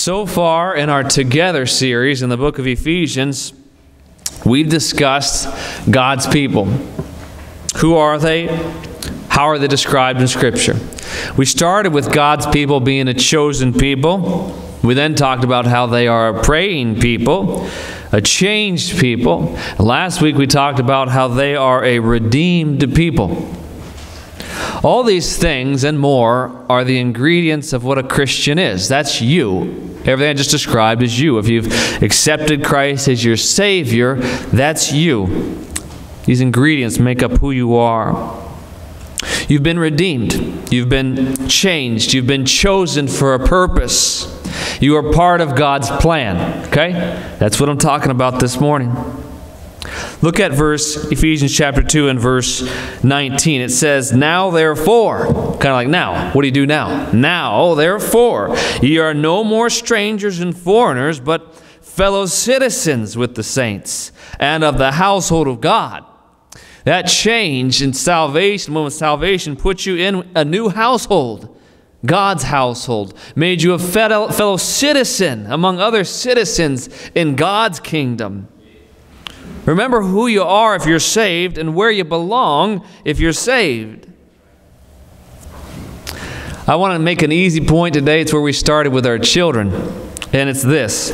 So far in our Together series in the book of Ephesians, we've discussed God's people. Who are they? How are they described in Scripture? We started with God's people being a chosen people. We then talked about how they are a praying people, a changed people. Last week we talked about how they are a redeemed people. All these things and more are the ingredients of what a Christian is. That's you. Everything I just described is you. If you've accepted Christ as your Savior, that's you. These ingredients make up who you are. You've been redeemed. You've been changed. You've been chosen for a purpose. You are part of God's plan. Okay? That's what I'm talking about this morning. Look at verse Ephesians chapter 2 and verse 19. It says, Now therefore, kind of like now, what do you do now? Now therefore, ye are no more strangers and foreigners, but fellow citizens with the saints and of the household of God. That change in salvation, moment salvation, puts you in a new household. God's household, made you a fellow, fellow citizen among other citizens in God's kingdom. Remember who you are if you're saved and where you belong if you're saved. I want to make an easy point today. It's where we started with our children, and it's this.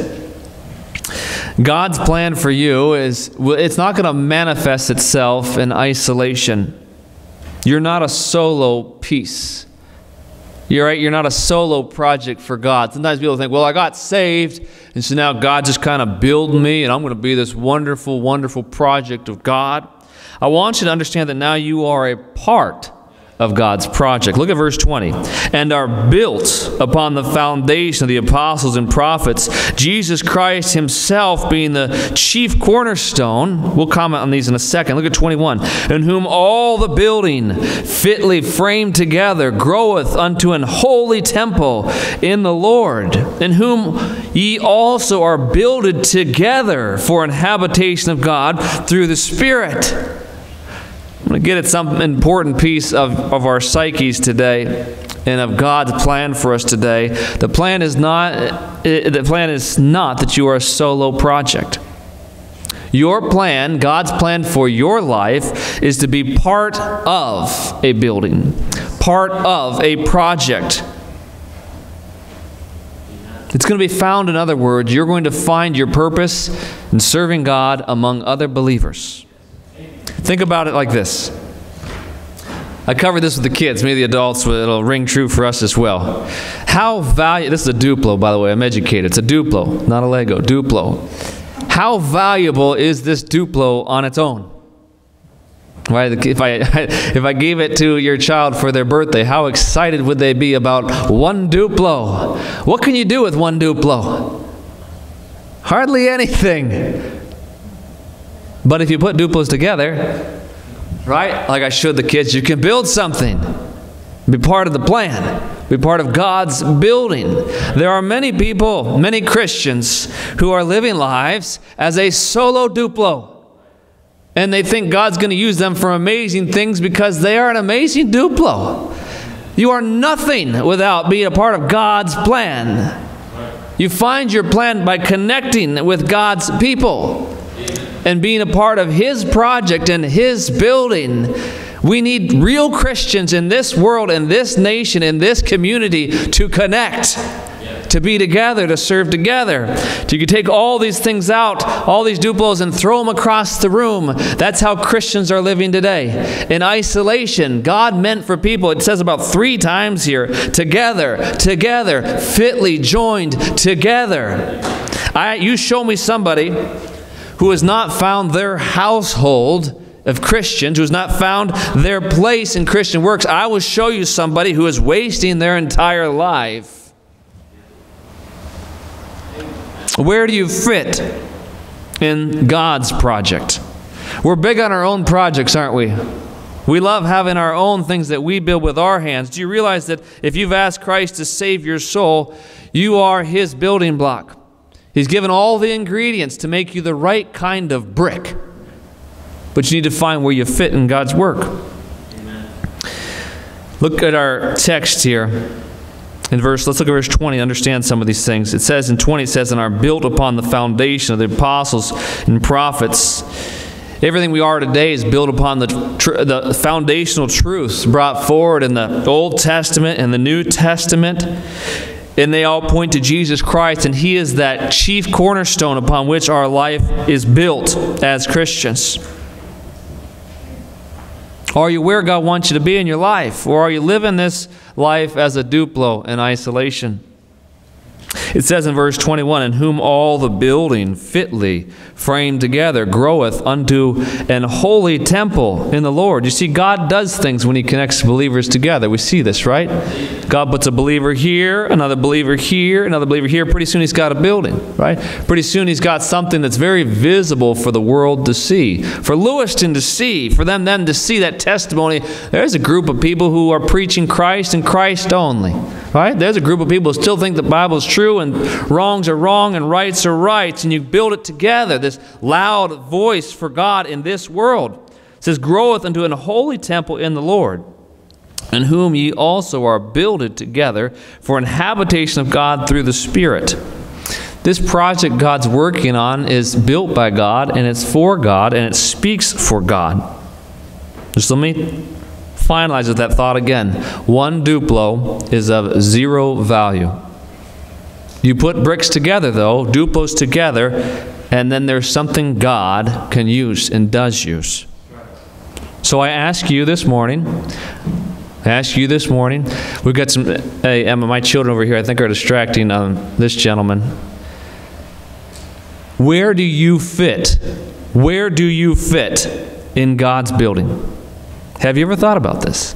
God's plan for you is it's not going to manifest itself in isolation. You're not a solo piece. You're right, you're not a solo project for God. Sometimes people think, well, I got saved, and so now God just kind of built me, and I'm going to be this wonderful, wonderful project of God. I want you to understand that now you are a part of God's project. Look at verse 20. And are built upon the foundation of the apostles and prophets, Jesus Christ himself being the chief cornerstone. We'll comment on these in a second. Look at 21. In whom all the building fitly framed together groweth unto an holy temple in the Lord, in whom ye also are builded together for an habitation of God through the Spirit. Get at some important piece of, of our psyches today and of God's plan for us today. The plan is not the plan is not that you are a solo project. Your plan, God's plan for your life is to be part of a building, part of a project. It's going to be found, in other words, you're going to find your purpose in serving God among other believers. Think about it like this. I covered this with the kids, maybe the adults, but it'll ring true for us as well. How valuable, this is a Duplo, by the way, I'm educated. It's a Duplo, not a Lego, Duplo. How valuable is this Duplo on its own? Right? If I, if I gave it to your child for their birthday, how excited would they be about one Duplo? What can you do with one Duplo? Hardly anything. But if you put Duplos together, right, like I showed the kids, you can build something. Be part of the plan. Be part of God's building. There are many people, many Christians, who are living lives as a solo Duplo. And they think God's going to use them for amazing things because they are an amazing Duplo. You are nothing without being a part of God's plan. You find your plan by connecting with God's people and being a part of His project and His building. We need real Christians in this world, in this nation, in this community to connect, to be together, to serve together. You can take all these things out, all these duplos, and throw them across the room. That's how Christians are living today. In isolation, God meant for people, it says about three times here, together, together, fitly joined together. I, you show me somebody who has not found their household of Christians, who has not found their place in Christian works, I will show you somebody who is wasting their entire life. Where do you fit in God's project? We're big on our own projects, aren't we? We love having our own things that we build with our hands. Do you realize that if you've asked Christ to save your soul, you are his building block? He's given all the ingredients to make you the right kind of brick. But you need to find where you fit in God's work. Amen. Look at our text here. In verse, let's look at verse 20, understand some of these things. It says in 20, it says, and are built upon the foundation of the apostles and prophets. Everything we are today is built upon the, the foundational truths brought forward in the Old Testament and the New Testament. And they all point to Jesus Christ, and He is that chief cornerstone upon which our life is built as Christians. Are you where God wants you to be in your life? Or are you living this life as a duplo in isolation? It says in verse 21 In whom all the building fitly framed together groweth unto an holy temple in the Lord. You see, God does things when He connects believers together. We see this, right? God puts a believer here, another believer here, another believer here. Pretty soon He's got a building, right? Pretty soon He's got something that's very visible for the world to see, for Lewiston to see, for them then to see that testimony. There's a group of people who are preaching Christ and Christ only, right? There's a group of people who still think the Bible is true and wrongs are wrong and rights are rights, and you build it together. This loud voice for God in this world it says, "Groweth unto an holy temple in the Lord." In whom ye also are builded together for an habitation of God through the Spirit. This project God's working on is built by God, and it's for God, and it speaks for God. Just let me finalize with that thought again. One Duplo is of zero value. You put bricks together, though, Duplos together, and then there's something God can use and does use. So I ask you this morning, I ask you this morning, we've got some, hey, Emma, my children over here, I think are distracting um, this gentleman. Where do you fit? Where do you fit in God's building? Have you ever thought about this?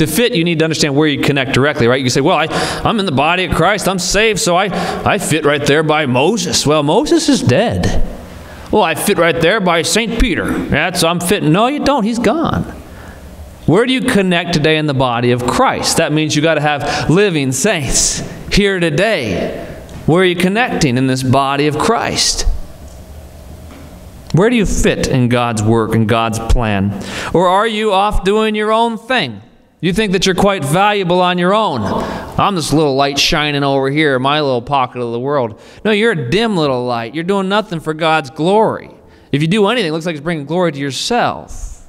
To fit, you need to understand where you connect directly, right? You say, well, I, I'm in the body of Christ, I'm saved, so I, I fit right there by Moses. Well, Moses is dead. Well, I fit right there by St. Peter. That's I'm fitting. No, you don't. He's gone. Where do you connect today in the body of Christ? That means you got to have living saints here today. Where are you connecting in this body of Christ? Where do you fit in God's work and God's plan? Or are you off doing your own thing? You think that you're quite valuable on your own. I'm this little light shining over here in my little pocket of the world. No, you're a dim little light. You're doing nothing for God's glory. If you do anything, it looks like it's bringing glory to yourself.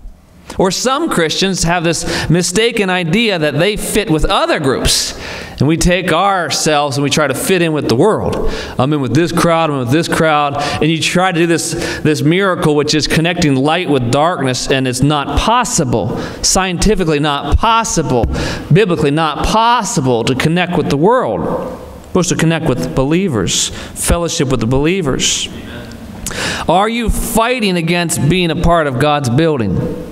Or some Christians have this mistaken idea that they fit with other groups. And we take ourselves and we try to fit in with the world. I'm in with this crowd, I'm in with this crowd. And you try to do this, this miracle, which is connecting light with darkness, and it's not possible. Scientifically, not possible. Biblically, not possible to connect with the world. We're supposed to connect with believers, fellowship with the believers. Are you fighting against being a part of God's building?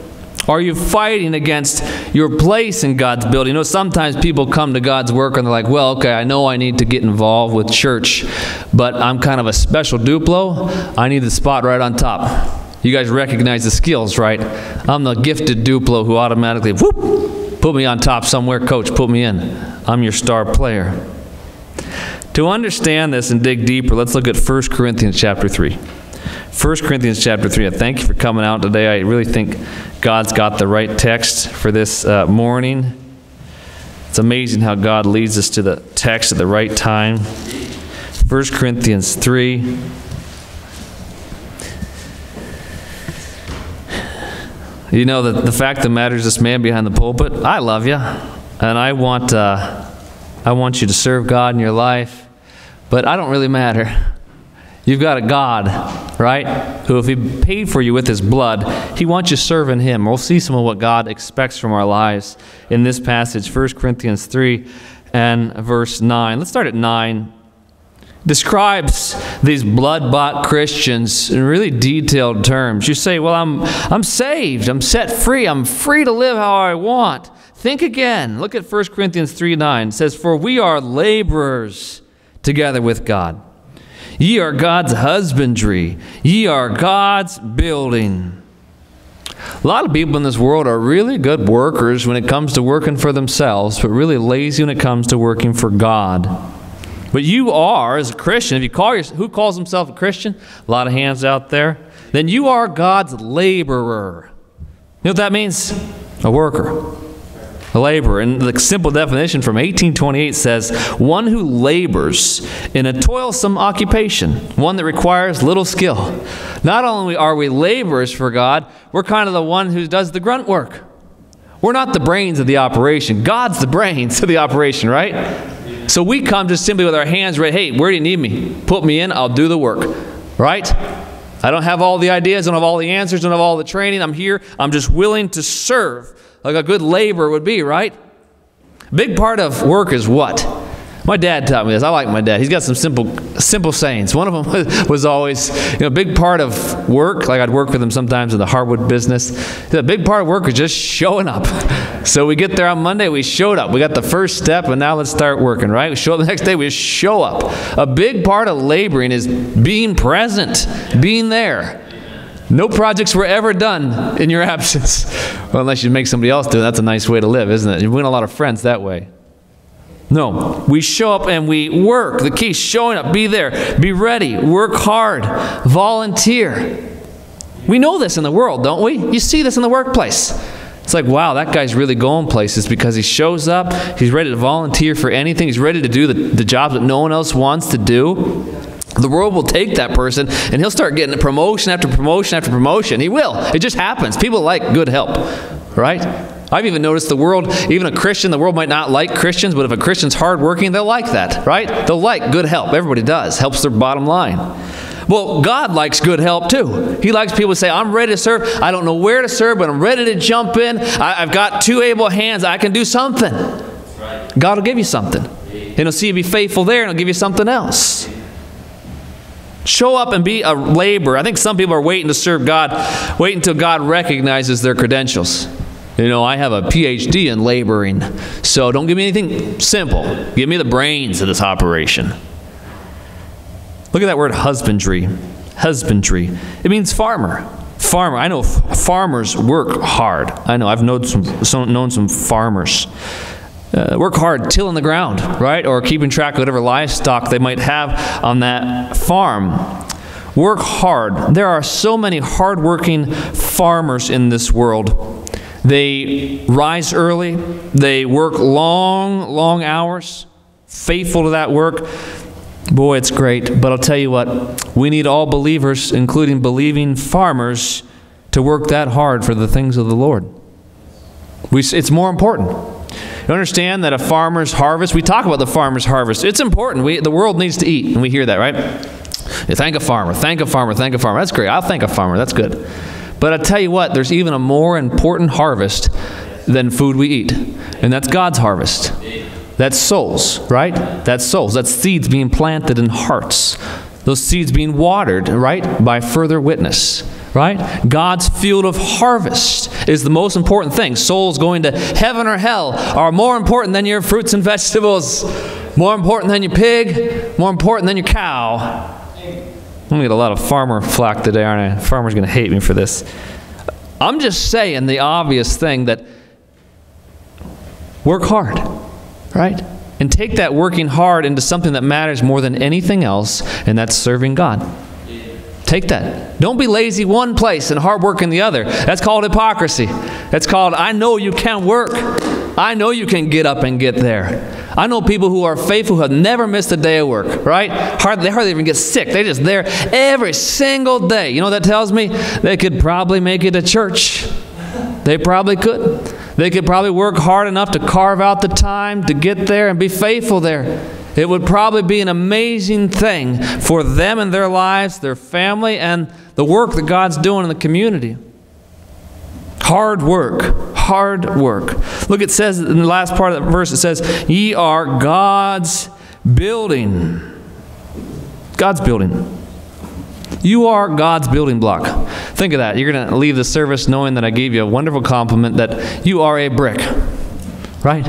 Are you fighting against your place in God's building? You know, sometimes people come to God's work and they're like, well, okay, I know I need to get involved with church, but I'm kind of a special Duplo. I need the spot right on top. You guys recognize the skills, right? I'm the gifted Duplo who automatically, whoop, put me on top somewhere. Coach, put me in. I'm your star player. To understand this and dig deeper, let's look at 1 Corinthians chapter 3. 1 Corinthians chapter 3. I thank you for coming out today. I really think God's got the right text for this uh, morning. It's amazing how God leads us to the text at the right time. 1 Corinthians 3. You know, that the fact that matters is, this man behind the pulpit, I love you. And I want, uh, I want you to serve God in your life. But I don't really matter. You've got a God, right? Who, if He paid for you with His blood, He wants you serving Him. We'll see some of what God expects from our lives in this passage, 1 Corinthians 3 and verse 9. Let's start at 9. Describes these blood bought Christians in really detailed terms. You say, Well, I'm, I'm saved, I'm set free, I'm free to live how I want. Think again. Look at 1 Corinthians 3 9. It says, For we are laborers together with God. Ye are God's husbandry. Ye are God's building. A lot of people in this world are really good workers when it comes to working for themselves, but really lazy when it comes to working for God. But you are, as a Christian, if you call yourself, who calls himself a Christian? A lot of hands out there. Then you are God's laborer. You know what that means? A worker. A laborer. And the simple definition from 1828 says one who labors in a toilsome occupation, one that requires little skill. Not only are we laborers for God, we're kind of the one who does the grunt work. We're not the brains of the operation. God's the brains of the operation, right? So we come just simply with our hands ready. Hey, where do you need me? Put me in, I'll do the work, right? I don't have all the ideas, I don't have all the answers, I don't have all the training. I'm here, I'm just willing to serve like a good labor would be, right? Big part of work is what? My dad taught me this. I like my dad. He's got some simple, simple sayings. One of them was always, you know, a big part of work. Like I'd work with him sometimes in the hardwood business. A big part of work is just showing up. So we get there on Monday. We showed up. We got the first step, and now let's start working. Right? We show up the next day. We show up. A big part of laboring is being present, being there. No projects were ever done in your absence. Well, unless you make somebody else do it. That's a nice way to live, isn't it? You win a lot of friends that way. No, we show up and we work. The key showing up, be there, be ready, work hard, volunteer. We know this in the world, don't we? You see this in the workplace. It's like, wow, that guy's really going places because he shows up, he's ready to volunteer for anything, he's ready to do the, the jobs that no one else wants to do. The world will take that person and he'll start getting promotion after promotion after promotion. He will. It just happens. People like good help, right? I've even noticed the world, even a Christian, the world might not like Christians, but if a Christian's hardworking, they'll like that, right? They'll like good help. Everybody does. Helps their bottom line. Well, God likes good help too. He likes people to say, I'm ready to serve. I don't know where to serve, but I'm ready to jump in. I, have got two able hands. I can do something. God will give you something. And He'll see you be faithful there, and He'll give you something else. Show up and be a laborer. I think some people are waiting to serve God, wait until God recognizes their credentials. You know, I have a PhD in laboring, so don't give me anything simple. Give me the brains of this operation. Look at that word husbandry. Husbandry. It means farmer. Farmer. I know farmers work hard. I know. I've known some, known some farmers. Uh, work hard tilling the ground, right? Or keeping track of whatever livestock they might have on that farm. Work hard. There are so many hardworking farmers in this world. They rise early, they work long, long hours, faithful to that work. Boy, it's great. But I'll tell you what, we need all believers, including believing farmers, to work that hard for the things of the Lord. We, it's more important. You understand that a farmer's harvest, we talk about the farmer's harvest. It's important. We, the world needs to eat, and we hear that, right? You thank a farmer, thank a farmer, thank a farmer. That's great. I'll thank a farmer. That's good. But I tell you what, there's even a more important harvest than food we eat, and that's God's harvest. That's souls, right? That's souls. That's seeds being planted in hearts. Those seeds being watered, right? By further witness, right? God's field of harvest is the most important thing. Souls going to heaven or hell are more important than your fruits and vegetables, more important than your pig, more important than your cow. I'm going to get a lot of farmer flack today, aren't I? Farmer's going to hate me for this. I'm just saying the obvious thing that work hard, right? And take that working hard into something that matters more than anything else, and that's serving God. Take that. Don't be lazy one place and hard work in the other. That's called hypocrisy. That's called, I know you can work. I know you can get up and get there. I know people who are faithful who have never missed a day of work, right? Hardly, they hardly even get sick. They're just there every single day. You know what that tells me? They could probably make it to church. They probably could. They could probably work hard enough to carve out the time to get there and be faithful there. It would probably be an amazing thing for them and their lives, their family, and the work that God's doing in the community. Hard work. Hard work. Look, it says in the last part of the verse, it says, Ye are God's building. God's building. You are God's building block. Think of that. You're going to leave the service knowing that I gave you a wonderful compliment that you are a brick. Right?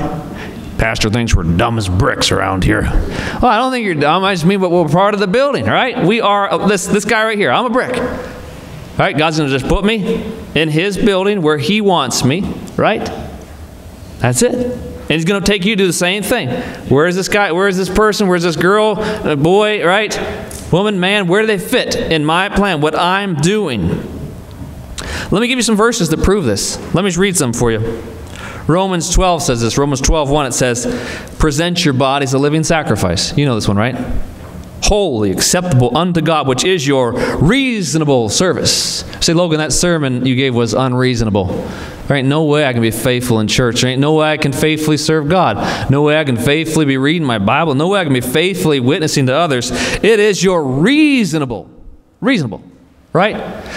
Pastor thinks we're dumb as bricks around here. Well, I don't think you're dumb. I just mean, but we're part of the building, right? We are, this, this guy right here, I'm a brick. Right? God's going to just put me in His building where He wants me, right? That's it. And He's going to take you to do the same thing. Where is this guy? Where is this person? Where's this girl, uh, boy, right? Woman, man, where do they fit in my plan, what I'm doing? Let me give you some verses that prove this. Let me read some for you. Romans 12 says this. Romans 12, 1, it says, Present your bodies a living sacrifice. You know this one, right? Holy, acceptable unto God, which is your reasonable service. Say, Logan, that sermon you gave was unreasonable. There ain't no way I can be faithful in church. There ain't no way I can faithfully serve God. No way I can faithfully be reading my Bible. No way I can be faithfully witnessing to others. It is your reasonable, reasonable right?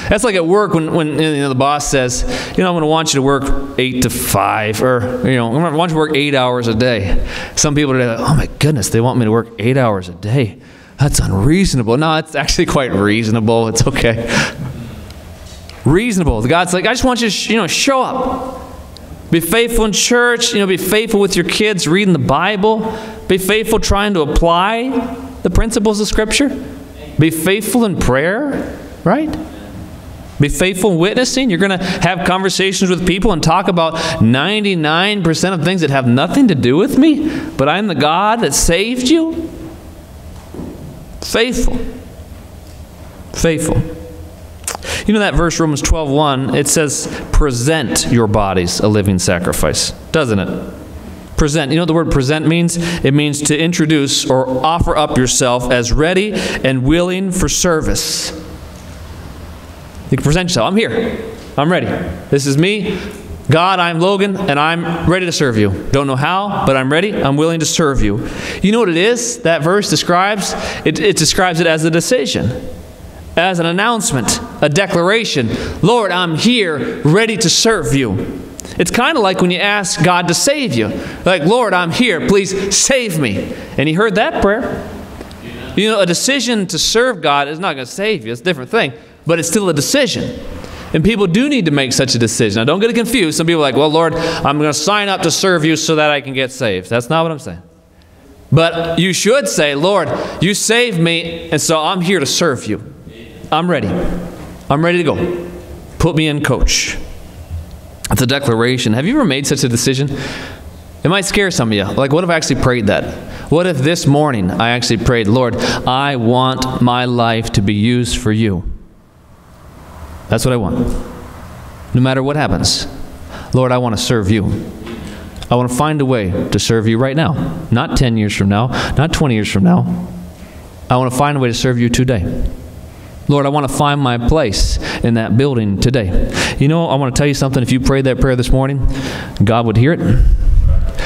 That's like at work when, when you know, the boss says, you know, I'm going to want you to work eight to five, or, you know, I'm going to want you to work eight hours a day. Some people are like, oh my goodness, they want me to work eight hours a day. That's unreasonable. No, it's actually quite reasonable. It's okay. Reasonable. God's like, I just want you to, you know, show up. Be faithful in church, you know, be faithful with your kids reading the Bible. Be faithful trying to apply the principles of Scripture. Be faithful in prayer right? Be faithful in witnessing. You're going to have conversations with people and talk about 99% of things that have nothing to do with me, but I'm the God that saved you. Faithful. Faithful. You know that verse, Romans 12 1, it says, present your bodies a living sacrifice, doesn't it? Present. You know what the word present means? It means to introduce or offer up yourself as ready and willing for service. You can present yourself. I'm here. I'm ready. This is me. God, I'm Logan, and I'm ready to serve you. Don't know how, but I'm ready. I'm willing to serve you. You know what it is that verse describes? It, it describes it as a decision, as an announcement, a declaration. Lord, I'm here, ready to serve you. It's kind of like when you ask God to save you. Like, Lord, I'm here, please save me. And He heard that prayer. You know, a decision to serve God is not going to save you, it's a different thing but it's still a decision. And people do need to make such a decision. Now, don't get confused. Some people are like, well, Lord, I'm going to sign up to serve you so that I can get saved. That's not what I'm saying. But you should say, Lord, you saved me, and so I'm here to serve you. I'm ready. I'm ready to go. Put me in, coach. It's a declaration. Have you ever made such a decision? It might scare some of you. Like, what if I actually prayed that? What if this morning I actually prayed, Lord, I want my life to be used for you? That's what I want. No matter what happens. Lord, I want to serve you. I want to find a way to serve you right now. Not 10 years from now, not 20 years from now. I want to find a way to serve you today. Lord, I want to find my place in that building today. You know, I want to tell you something. If you prayed that prayer this morning, God would hear it.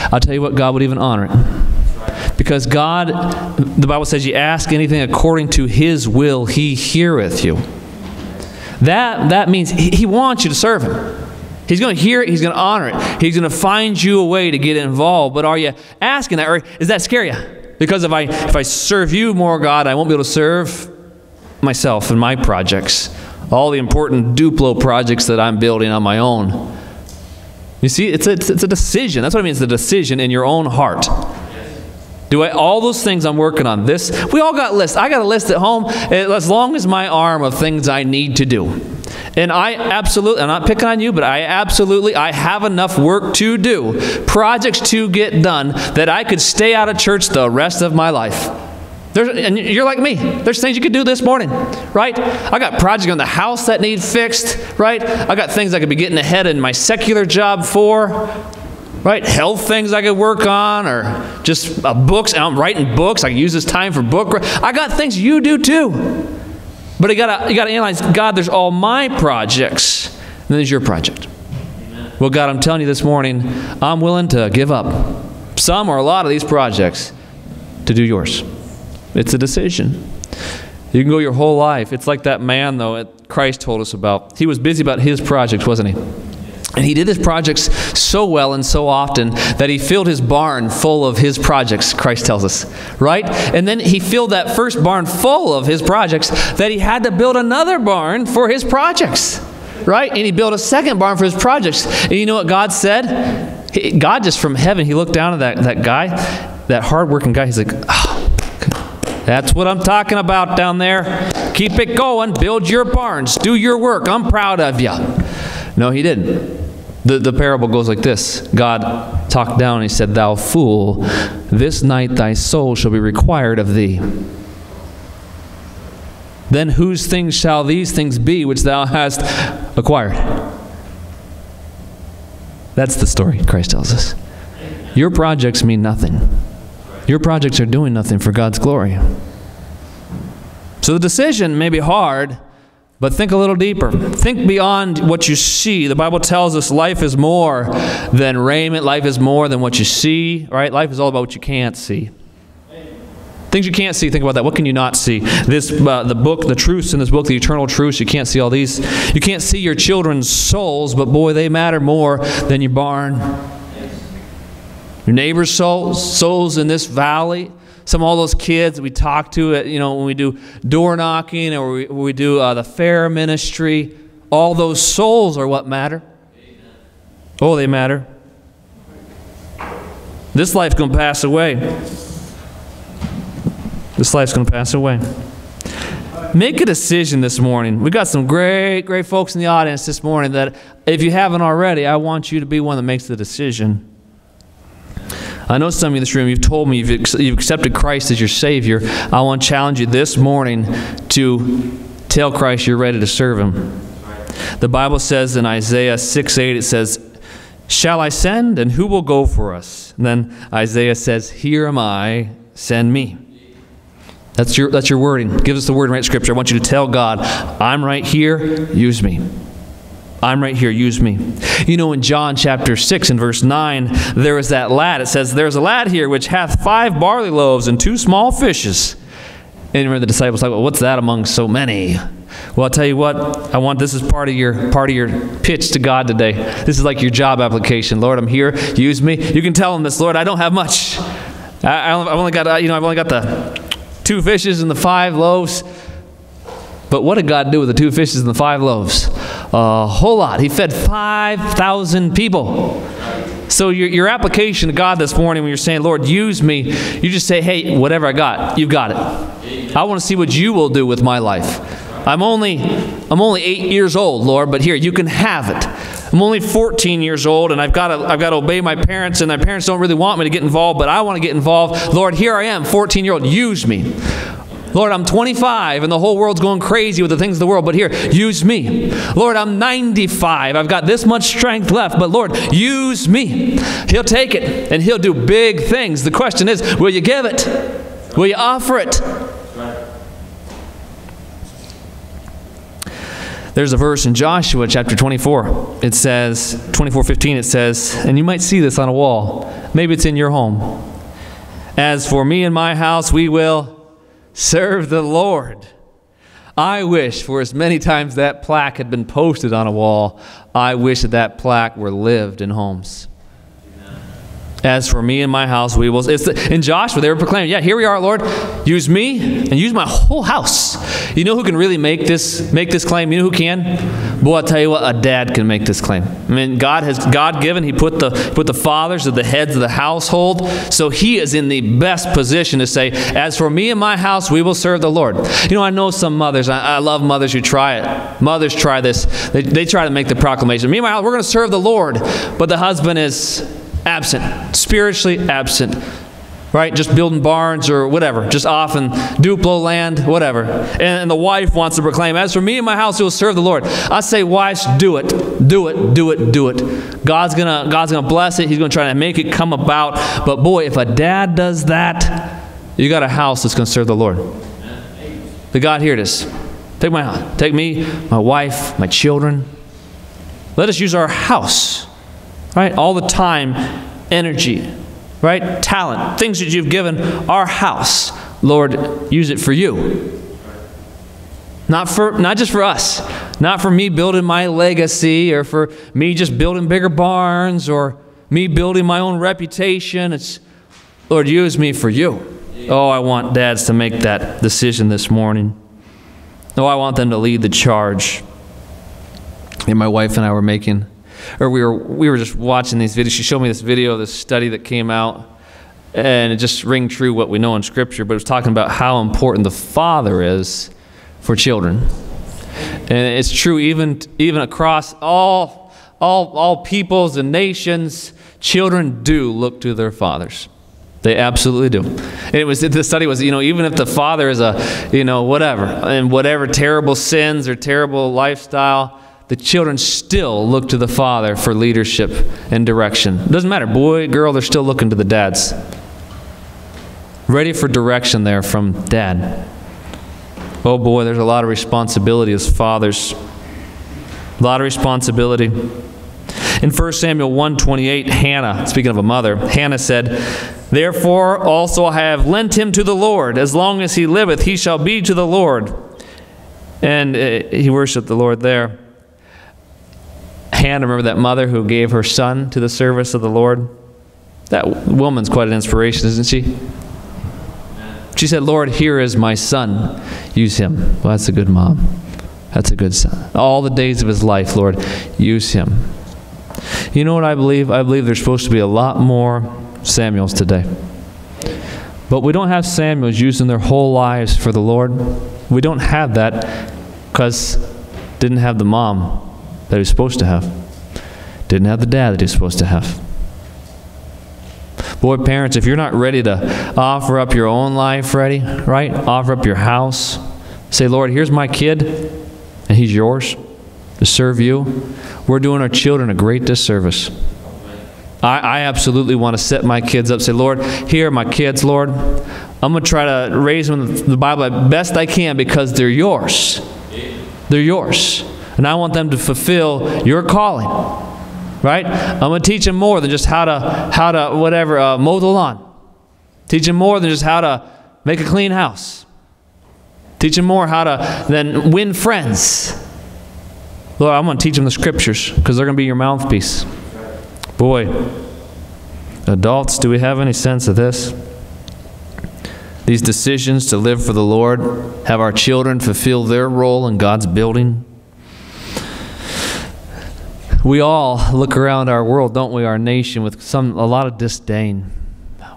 I'll tell you what, God would even honor it. Because God, the Bible says, you ask anything according to His will, He heareth you. That, that means he, he wants you to serve him. He's going to hear it. He's going to honor it. He's going to find you a way to get involved. But are you asking that, or is that scary? Because if I if I serve you more, God, I won't be able to serve myself and my projects, all the important Duplo projects that I'm building on my own. You see, it's a, it's a decision. That's what I mean. It's a decision in your own heart. Do I, all those things I'm working on. This, we all got lists. I got a list at home eh, as long as my arm of things I need to do. And I absolutely, I'm not picking on you, but I absolutely, I have enough work to do, projects to get done, that I could stay out of church the rest of my life. There's, and you're like me. There's things you could do this morning, right? I got projects on the house that need fixed, right? I got things I could be getting ahead in my secular job for right? Health things I could work on, or just uh, books. I'm writing books. I can use this time for book. I got things you do too. But you gotta you gotta analyze. God, there's all my projects, and then there's your project. Amen. Well, God, I'm telling you this morning, I'm willing to give up some or a lot of these projects to do yours. It's a decision. You can go your whole life. It's like that man, though, that Christ told us about. He was busy about his projects, wasn't he? And he did his projects so well and so often that he filled his barn full of his projects, Christ tells us, right? And then he filled that first barn full of his projects that he had to build another barn for his projects, right? And he built a second barn for his projects. And you know what God said? God just from heaven, he looked down at that, that guy, that hardworking guy. He's like, oh, that's what I'm talking about down there. Keep it going. Build your barns. Do your work. I'm proud of you. No, he didn't. The, the parable goes like this God talked down he said, Thou fool, this night thy soul shall be required of thee. Then whose things shall these things be which thou hast acquired? That's the story Christ tells us. Your projects mean nothing. Your projects are doing nothing for God's glory. So the decision may be hard, but think a little deeper. Think beyond what you see. The Bible tells us life is more than raiment, life is more than what you see, right? Life is all about what you can't see. Things you can't see, think about that. What can you not see? This, uh, the book, the truths in this book, the eternal truths, you can't see all these. You can't see your children's souls, but boy, they matter more than your barn. Your neighbor's souls, souls in this valley. Some of all those kids we talk to, you know, when we do door knocking or we, we do uh, the fair ministry, all those souls are what matter. Oh, they matter. This life's going to pass away. This life's going to pass away. Make a decision this morning. We got some great, great folks in the audience this morning that, if you haven't already, I want you to be one that makes the decision. I know some of you in this room, you've told me you've, you've accepted Christ as your Savior. I want to challenge you this morning to tell Christ you're ready to serve Him. The Bible says in Isaiah 6 8, it says, Shall I send, and who will go for us? And then Isaiah says, Here am I, send me. That's your, that's your wording. Give us the word in right scripture. I want you to tell God, I'm right here, use me. I'm right here, use me. You know, in John chapter 6 and verse 9, there is that lad. It says, There's a lad here which hath five barley loaves and two small fishes. And remember the disciples like, Well, what's that among so many? Well, I'll tell you what, I want this is part of your part of your pitch to God today. This is like your job application. Lord, I'm here, use me. You can tell him this, Lord, I don't have much. I, I've only got, you know, I've only got the two fishes and the five loaves. But what did God do with the two fishes and the five loaves? A whole lot. He fed 5,000 people. So your, your application to God this morning when you're saying, Lord, use me, you just say, hey, whatever I got, you've got it. I want to see what you will do with my life. I'm only, I'm only eight years old, Lord, but here, you can have it. I'm only 14 years old and I've got to I've got to obey my parents and my parents don't really want me to get involved, but I want to get involved. Lord, here I am, 14 year old. Use me. Lord, I'm 25 and the whole world's going crazy with the things of the world, but here, use me. Lord, I'm 95. I've got this much strength left, but Lord, use me. He'll take it and He'll do big things. The question is, will you give it? Will you offer it? There's a verse in Joshua chapter 24. It says, 24:15 it says, and you might see this on a wall. Maybe it's in your home. As for me and my house, we will serve the Lord. I wish for as many times that plaque had been posted on a wall, I wish that that plaque were lived in homes. As for me and my house, we will. It's the, in Joshua, they were proclaiming, "Yeah, here we are, Lord. Use me and use my whole house." You know who can really make this make this claim? You know who can? Boy, I'll tell you what, a dad can make this claim. I mean, God has God given. He put the put the fathers of the heads of the household, so He is in the best position to say, "As for me and my house, we will serve the Lord." You know, I know some mothers. I, I love mothers who try it. Mothers try this. They, they try to make the proclamation. Me and my house, we're going to serve the Lord, but the husband is absent, spiritually absent, right? Just building barns or whatever, just off in Duplo land, whatever. And, and the wife wants to proclaim, As for me and my house, we will serve the Lord. I say, wives, do it, do it, do it, do it. God's gonna, God's gonna bless it. He's gonna try to make it come about. But boy, if a dad does that, you got a house that's gonna serve the Lord. The God, here it is. Take my. Take me, my wife, my children. Let us use our house right? All the time, energy, right? Talent, things that you've given our house. Lord, use it for you. Not for not just for us. Not for me building my legacy or for me just building bigger barns or me building my own reputation. It's Lord, use me for you. Oh, I want dads to make that decision this morning. Oh, I want them to lead the charge. And my wife and I were making or we were we were just watching these videos. She showed me this video, this study that came out, and it just ring true what we know in Scripture. But it was talking about how important the father is for children, and it's true even even across all all all peoples and nations. Children do look to their fathers. They absolutely do. And it was the study was, you know, even if the father is a, you know, whatever, and whatever terrible sins or terrible lifestyle, the children still look to the father for leadership and direction. It doesn't matter, boy, girl, they're still looking to the dads. Ready for direction there from dad. Oh boy, there's a lot of responsibility as fathers. A lot of responsibility. In 1 Samuel 1:28, Hannah, speaking of a mother, Hannah said, "Therefore also I have lent him to the Lord; as long as he liveth, he shall be to the Lord." And uh, he worshiped the Lord there. Remember that mother who gave her son to the service of the Lord? That woman's quite an inspiration, isn't she? She said, Lord, here is my son. Use him. Well, that's a good mom. That's a good son. All the days of his life, Lord, use him. You know what I believe? I believe there's supposed to be a lot more Samuels today. But we don't have Samuels using their whole lives for the Lord. We don't have that because didn't have the mom that he was supposed to have. Didn't have the dad that he was supposed to have. Boy, parents, if you're not ready to offer up your own life, ready, right? Offer up your house. Say, Lord, here's my kid, and he's yours to serve you. We're doing our children a great disservice. I, I absolutely want to set my kids up. Say, Lord, here are my kids, Lord. I'm going to try to raise them in the Bible as best I can because they're yours. They're yours. And I want them to fulfill your calling. Right? I'm going to teach them more than just how to, how to whatever, uh, mow the lawn. Teach them more than just how to make a clean house. Teach them more how to then win friends. Lord, I'm going to teach them the scriptures because they're going to be your mouthpiece. Boy, adults, do we have any sense of this? These decisions to live for the Lord, have our children fulfill their role in God's building. We all look around our world, don't we, our nation, with some a lot of disdain.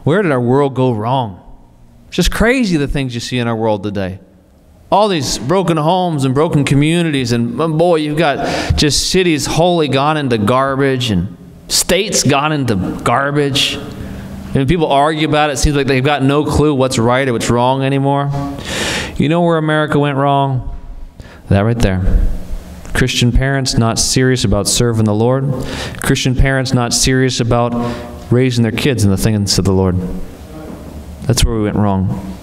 Where did our world go wrong? It's just crazy the things you see in our world today. All these broken homes and broken communities, and um, boy, you've got just cities wholly gone into garbage and states gone into garbage. And people argue about it, it seems like they've got no clue what's right or what's wrong anymore. You know where America went wrong? That right there. Christian parents not serious about serving the Lord. Christian parents not serious about raising their kids in the things of the Lord. That's where we went wrong.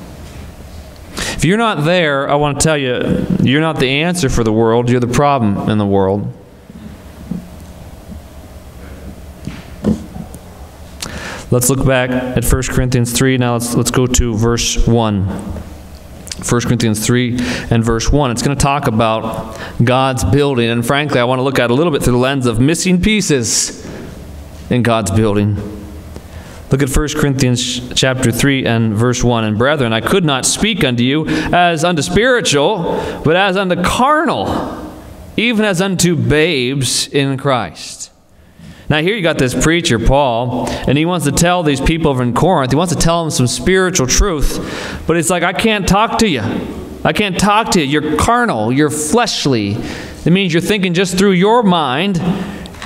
If you're not there, I want to tell you, you're not the answer for the world, you're the problem in the world. Let's look back at 1 Corinthians 3. Now let's, let's go to verse 1. 1 Corinthians 3 and verse 1. It's going to talk about God's building. And frankly, I want to look at a little bit through the lens of missing pieces in God's building. Look at 1 Corinthians chapter 3 and verse 1. And brethren, I could not speak unto you as unto spiritual, but as unto carnal, even as unto babes in Christ. Now, here you got this preacher, Paul, and he wants to tell these people in Corinth, he wants to tell them some spiritual truth, but it's like, I can't talk to you. I can't talk to you. You're carnal, you're fleshly. It means you're thinking just through your mind.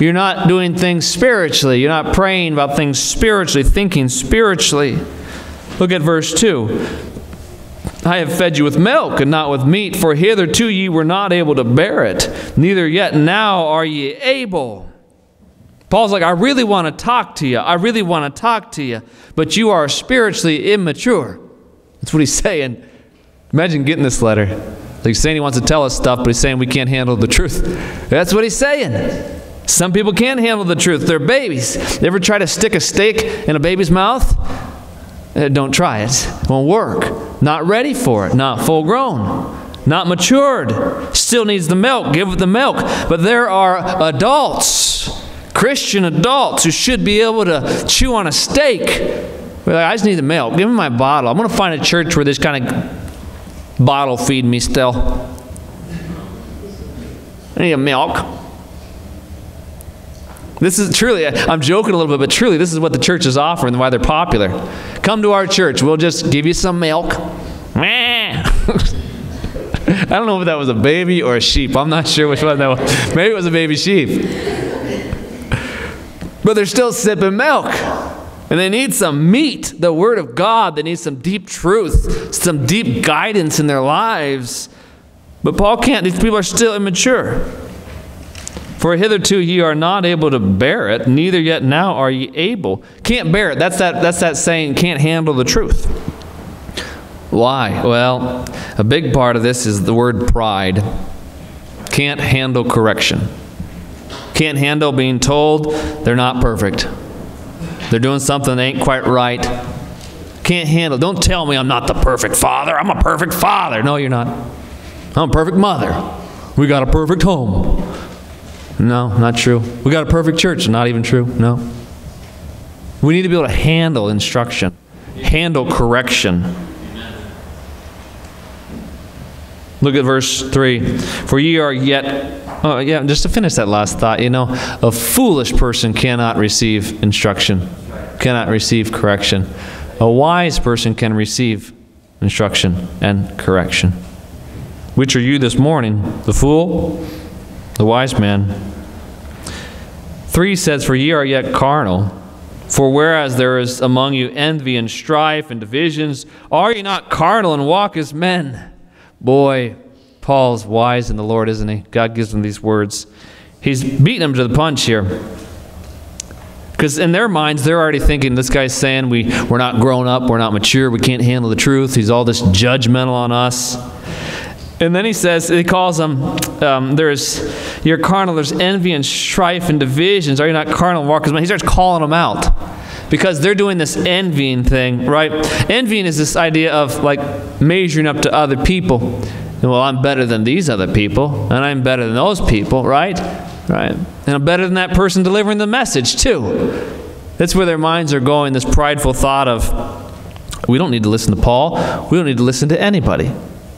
You're not doing things spiritually. You're not praying about things spiritually, thinking spiritually. Look at verse 2. I have fed you with milk and not with meat, for hitherto ye were not able to bear it, neither yet now are ye able. Paul's like, I really want to talk to you. I really want to talk to you, but you are spiritually immature. That's what he's saying. Imagine getting this letter. Like he's saying he wants to tell us stuff, but he's saying we can't handle the truth. That's what he's saying. Some people can't handle the truth. They're babies. You ever try to stick a steak in a baby's mouth? Uh, don't try it. It won't work. Not ready for it. Not full grown. Not matured. Still needs the milk. Give it the milk. But there are adults Christian adults who should be able to chew on a steak. Like, I just need the milk. Give me my bottle. I'm going to find a church where this kind of bottle feed me still. I need a milk. This is truly, I'm joking a little bit, but truly, this is what the church is offering and why they're popular. Come to our church. We'll just give you some milk. I don't know if that was a baby or a sheep. I'm not sure which one that was. Maybe it was a baby sheep. But they're still sipping milk. And they need some meat, the Word of God. They need some deep truth, some deep guidance in their lives. But Paul can't. These people are still immature. For hitherto ye are not able to bear it, neither yet now are ye able. Can't bear it. That's that, that's that saying, can't handle the truth. Why? Well, a big part of this is the word pride. Can't handle correction. Can't handle being told they're not perfect. They're doing something that ain't quite right. Can't handle. Don't tell me I'm not the perfect father. I'm a perfect father. No, you're not. I'm a perfect mother. We got a perfect home. No, not true. We got a perfect church. Not even true. No. We need to be able to handle instruction, handle correction. Look at verse 3. For ye are yet, oh, yeah, just to finish that last thought, you know, a foolish person cannot receive instruction, cannot receive correction. A wise person can receive instruction and correction. Which are you this morning, the fool, the wise man? 3 says, For ye are yet carnal. For whereas there is among you envy and strife and divisions, are ye not carnal and walk as men? Boy, Paul's wise in the Lord, isn't he? God gives him these words. He's beating him to the punch here. Because in their minds, they're already thinking this guy's saying we, we're not grown up, we're not mature, we can't handle the truth. He's all this judgmental on us. And then he says, he calls them, um, there's, you're carnal, there's envy and strife and divisions. Are you not carnal? Walk as. He starts calling them out because they're doing this envying thing, right? Envying is this idea of like measuring up to other people. Well, I'm better than these other people, and I'm better than those people, right? Right. And I'm better than that person delivering the message, too. That's where their minds are going, this prideful thought of, we don't need to listen to Paul. We don't need to listen to anybody,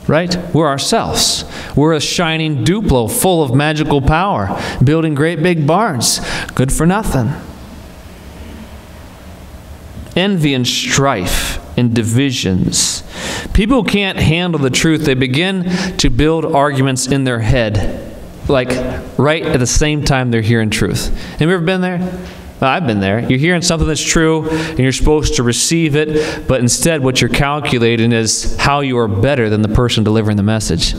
right? We're ourselves. We're a shining Duplo full of magical power, building great big barns. Good for nothing envy and strife and divisions. People can't handle the truth. They begin to build arguments in their head, like right at the same time they're hearing truth. Have you ever been there? I've been there. You're hearing something that's true and you're supposed to receive it, but instead, what you're calculating is how you are better than the person delivering the message.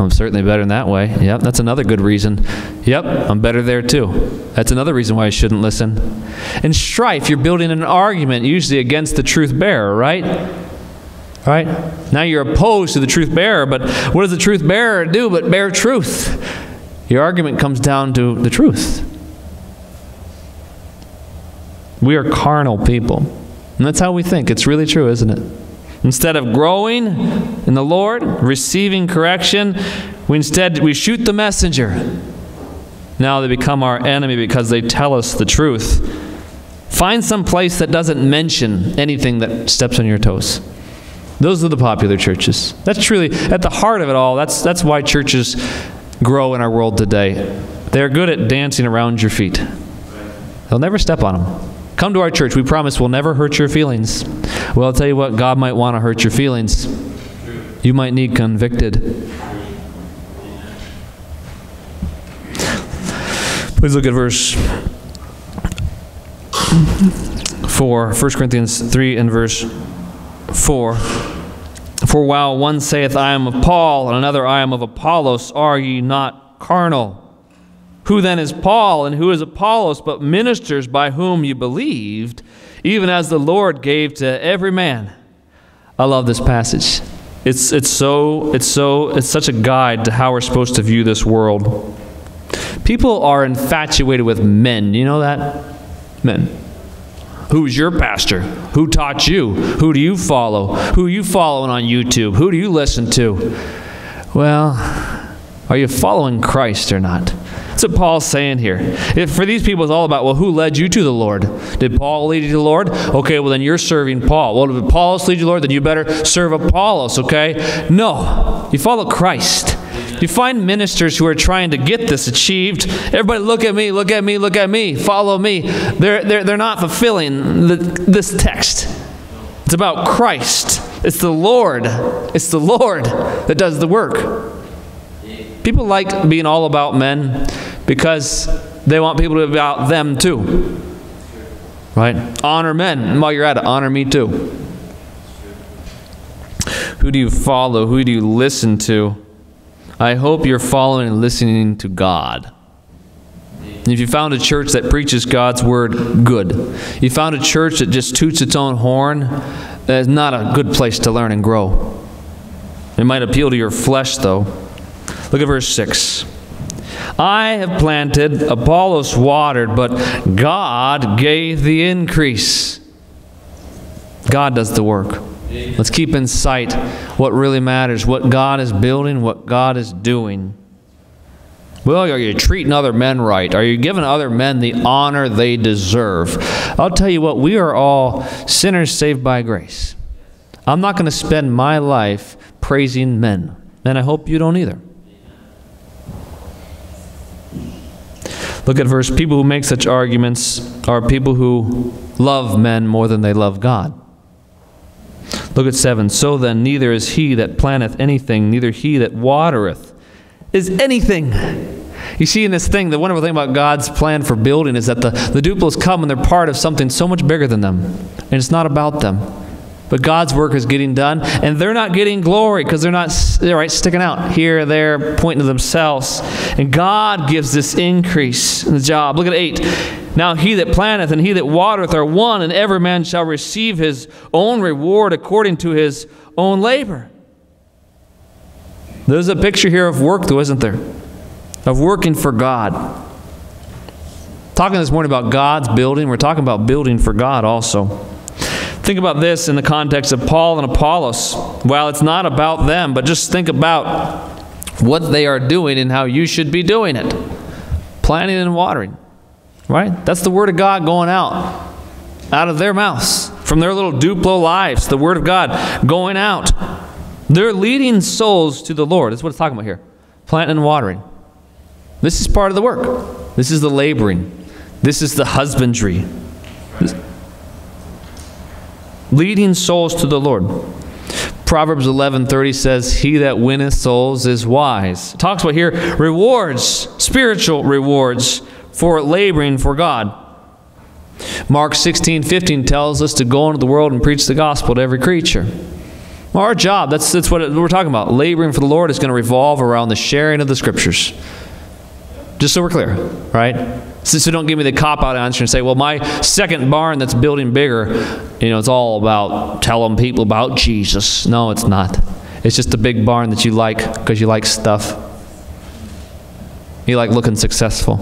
I'm certainly better in that way. Yep, that's another good reason. Yep, I'm better there too. That's another reason why I shouldn't listen. In strife, you're building an argument, usually against the truth bearer, right? Right? Now you're opposed to the truth bearer, but what does the truth bearer do but bear truth? Your argument comes down to the truth. We are carnal people. And that's how we think. It's really true, isn't it? Instead of growing in the Lord, receiving correction, we instead we shoot the messenger. Now they become our enemy because they tell us the truth. Find some place that doesn't mention anything that steps on your toes. Those are the popular churches. That's truly at the heart of it all. That's that's why churches grow in our world today. They're good at dancing around your feet. They'll never step on them. Come to our church. We promise we'll never hurt your feelings. Well, I'll tell you what, God might want to hurt your feelings. You might need convicted. Please look at verse 4, 1 Corinthians 3 and verse 4. For while one saith, I am of Paul, and another, I am of Apollos, are ye not carnal? Who then is Paul and who is Apollos but ministers by whom you believed, even as the Lord gave to every man? I love this passage. It's, it's so it's so it's such a guide to how we're supposed to view this world. People are infatuated with men. You know that? Men. Who's your pastor? Who taught you? Who do you follow? Who are you following on YouTube? Who do you listen to? Well, are you following Christ or not? That's what Paul's saying here. If for these people, it's all about, well, who led you to the Lord? Did Paul lead you to the Lord? Okay, well, then you're serving Paul. Well, if Apollos lead you to the Lord, then you better serve Apollos, okay? No. You follow Christ. You find ministers who are trying to get this achieved. Everybody, look at me, look at me, look at me, follow me. They're, they're, they're not fulfilling the, this text. It's about Christ. It's the Lord. It's the Lord that does the work. People like being all about men because they want people to be about them too. Right? Honor men. And while you're at it, honor me too. Who do you follow? Who do you listen to? I hope you're following and listening to God. If you found a church that preaches God's word, good. You found a church that just toots its own horn, that's not a good place to learn and grow. It might appeal to your flesh, though. Look at verse 6. I have planted, Apollos watered, but God gave the increase. God does the work. Let's keep in sight what really matters, what God is building, what God is doing. Well, are you treating other men right? Are you giving other men the honor they deserve? I'll tell you what, we are all sinners saved by grace. I'm not going to spend my life praising men, and I hope you don't either. Look at verse people who make such arguments are people who love men more than they love God. Look at 7. So then, neither is he that planteth anything, neither he that watereth is anything. You see, in this thing, the wonderful thing about God's plan for building is that the, the Duplos come and they're part of something so much bigger than them. And it's not about them. But God's work is getting done, and they're not getting glory because they're not right sticking out here, there, pointing to themselves. And God gives this increase in the job. Look at eight. Now he that planteth and he that watereth are one, and every man shall receive his own reward according to his own labor. There's a picture here of work, though, isn't there? Of working for God. Talking this morning about God's building, we're talking about building for God also. Think about this in the context of Paul and Apollos. Well, it's not about them, but just think about what they are doing and how you should be doing it planting and watering. Right? That's the Word of God going out, out of their mouths, from their little Duplo lives. The Word of God going out. They're leading souls to the Lord. That's what it's talking about here planting and watering. This is part of the work. This is the laboring. This is the husbandry leading souls to the Lord. Proverbs 11:30 says, "He that winneth souls is wise." It talks about here rewards, spiritual rewards for laboring for God. Mark 16:15 tells us to go into the world and preach the gospel to every creature. Our job, that's, that's what we're talking about. Laboring for the Lord is going to revolve around the sharing of the scriptures. Just so we're clear, right? So, don't give me the cop out answer and say, well, my second barn that's building bigger, you know, it's all about telling people about Jesus. No, it's not. It's just a big barn that you like because you like stuff. You like looking successful.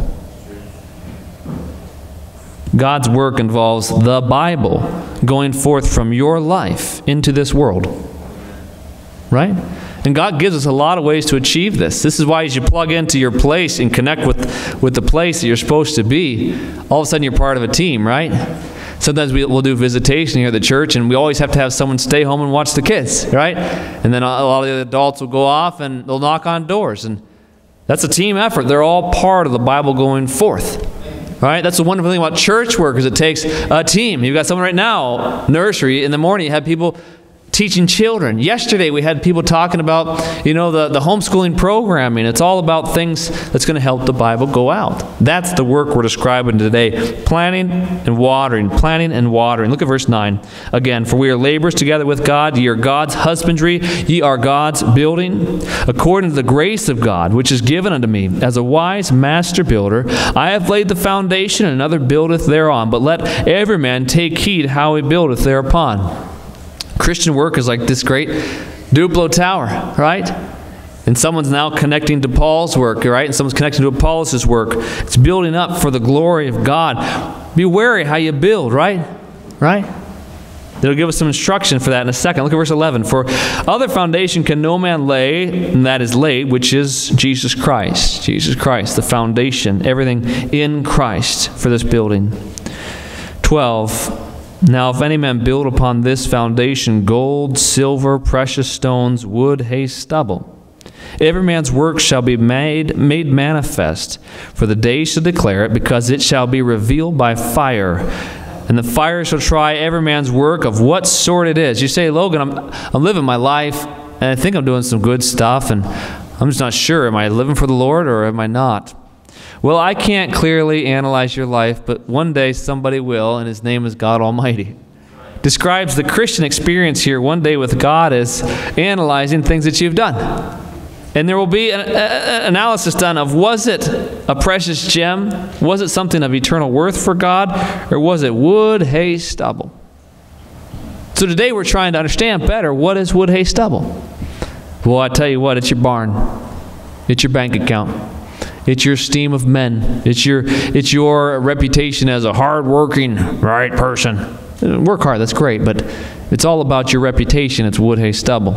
God's work involves the Bible going forth from your life into this world. Right? And God gives us a lot of ways to achieve this. This is why as you plug into your place and connect with, with the place that you're supposed to be, all of a sudden you're part of a team, right? Sometimes we, will do visitation here at the church, and we always have to have someone stay home and watch the kids, right? And then a lot of the adults will go off and they'll knock on doors. And that's a team effort. They're all part of the Bible going forth. Right? That's the wonderful thing about church work is it takes a team. You've got someone right now, nursery, in the morning, you have people teaching children. Yesterday we had people talking about, you know, the, the homeschooling programming. It's all about things that's going to help the Bible go out. That's the work we're describing today. Planting and watering, planting and watering. Look at verse 9. Again, for we are laborers together with God. Ye are God's husbandry, ye are God's building. According to the grace of God, which is given unto me, as a wise master builder, I have laid the foundation, and another buildeth thereon. But let every man take heed how he buildeth thereupon. Christian work is like this great Duplo tower, right? And someone's now connecting to Paul's work, right? And someone's connecting to Apollos' work. It's building up for the glory of God. Be wary how you build, right? Right? They'll give us some instruction for that in a second. Look at verse 11. For other foundation can no man lay, and that is laid, which is Jesus Christ. Jesus Christ, the foundation, everything in Christ for this building. 12. Now, if any man build upon this foundation gold, silver, precious stones, wood, hay, stubble, every man's work shall be made, made manifest, for the day shall declare it, because it shall be revealed by fire. And the fire shall try every man's work of what sort it is. You say, Logan, I'm, I'm living my life, and I think I'm doing some good stuff, and I'm just not sure. Am I living for the Lord or am I not? Well, I can't clearly analyze your life, but one day somebody will, and his name is God Almighty. Describes the Christian experience here one day with God as analyzing things that you've done. And there will be an analysis done of was it a precious gem? Was it something of eternal worth for God? Or was it wood, hay, stubble? So today we're trying to understand better what is wood, hay, stubble. Well, I tell you what, it's your barn, it's your bank account. It's your esteem of men. It's your, it's your reputation as a hard-working, right person. Work hard, that's great, but it's all about your reputation. It's wood, hay, stubble.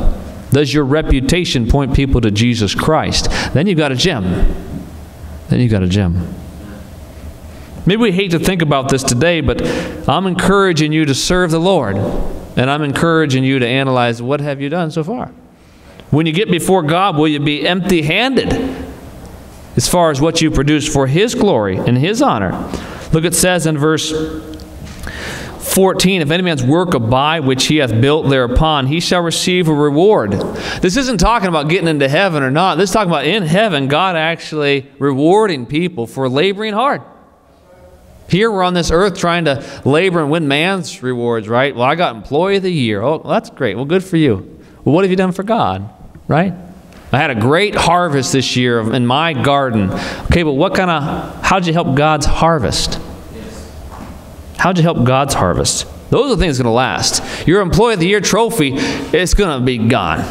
Does your reputation point people to Jesus Christ? Then you've got a gem. Then you've got a gem. Maybe we hate to think about this today, but I'm encouraging you to serve the Lord. And I'm encouraging you to analyze what have you done so far? When you get before God, will you be empty handed as far as what you produce for His glory and His honor? Look, it says in verse 14 If any man's work abide which he hath built thereupon, he shall receive a reward. This isn't talking about getting into heaven or not. This is talking about in heaven, God actually rewarding people for laboring hard. Here we're on this earth trying to labor and win man's rewards, right? Well, I got employee of the year. Oh, well, that's great. Well, good for you. Well, what have you done for God, right? I had a great harvest this year in my garden. Okay, but what kind of, how'd you help God's harvest? How'd you help God's harvest? Those are the things going to last. Your Employee of the Year trophy, it's going to be gone.